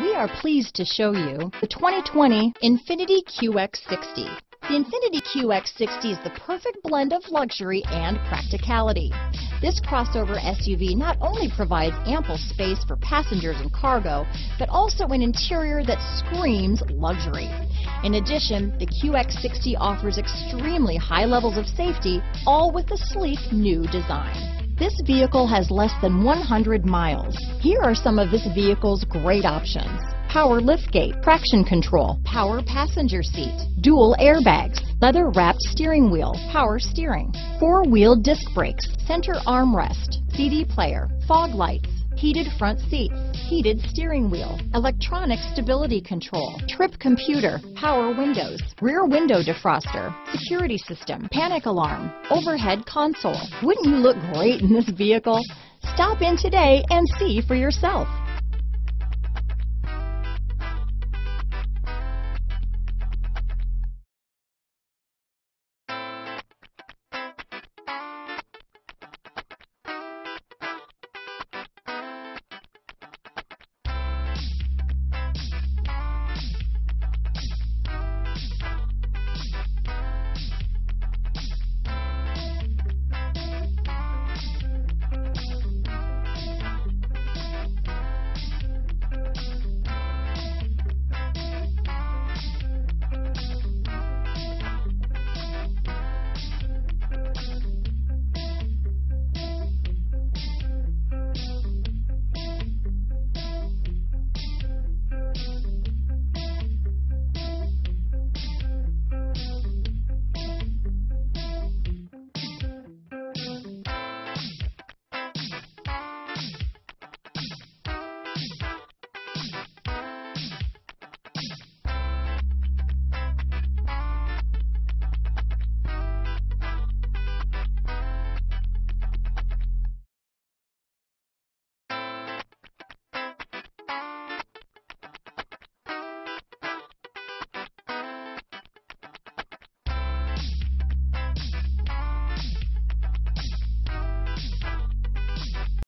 We are pleased to show you the 2020 Infiniti QX60. The Infiniti QX60 is the perfect blend of luxury and practicality. This crossover SUV not only provides ample space for passengers and cargo, but also an interior that screams luxury. In addition, the QX60 offers extremely high levels of safety, all with a sleek new design. This vehicle has less than 100 miles. Here are some of this vehicle's great options. Power liftgate, traction control, power passenger seat, dual airbags, leather wrapped steering wheel, power steering, four wheel disc brakes, center armrest, CD player, fog lights, heated front seats, heated steering wheel, electronic stability control, trip computer, power windows, rear window defroster, security system, panic alarm, overhead console. Wouldn't you look great in this vehicle? Stop in today and see for yourself.